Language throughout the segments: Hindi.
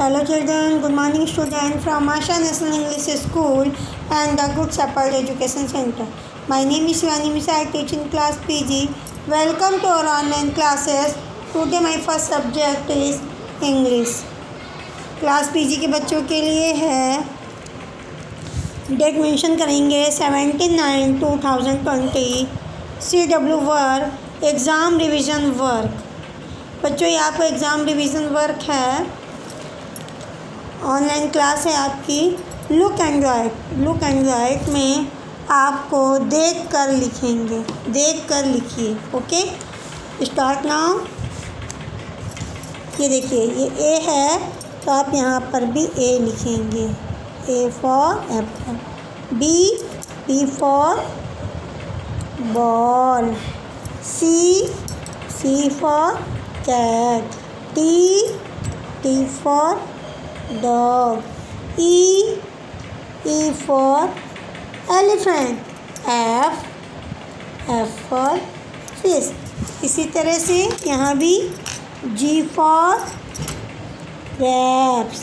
Hello children good morning student from Asha national English school and the good supple education centre my name is Vani मिसा teaching class PG welcome to our online classes today my first subject is English class PG के बच्चों के लिए है डेट मेंशन करेंगे seventy nine two thousand twenty C W work exam revision work बच्चों, यहाँ पर एग्ज़ाम रिविज़न वर्क है। ऑनलाइन क्लास है आपकी। लुक एंड लुक एंड में आपको देख कर लिखेंगे, देख कर लिखिए ओके स्टार्ट नाउ ये देखिए, ये ए है तो आप यहाँ पर भी ए लिखेंगे। A for apple B B for ball C C for cat D D for dog E E for elephant F F for fish इसी तरह से यहाँ भी G for grapes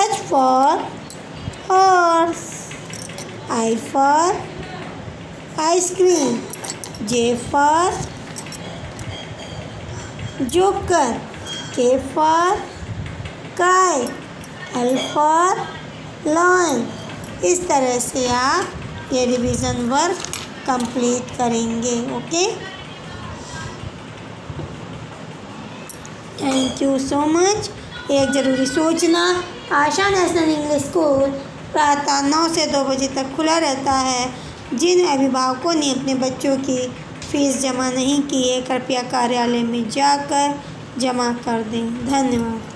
H for horse I for ice cream J for joker K for kite L for lawn इस तरह से आप ये रिवीजन वर्क कंप्लीट करेंगे okay thank you so much एक ज़रूरी सूचना, आशा नेशनल इंग्लिश स्कूल प्रातः नौ से दो बजे तक खुला रहता है। जिन अभिभावकों ने अपने बच्चों की फ़ीस जमा नहीं की है कृपया कार्यालय में जाकर जमा कर दें। धन्यवाद।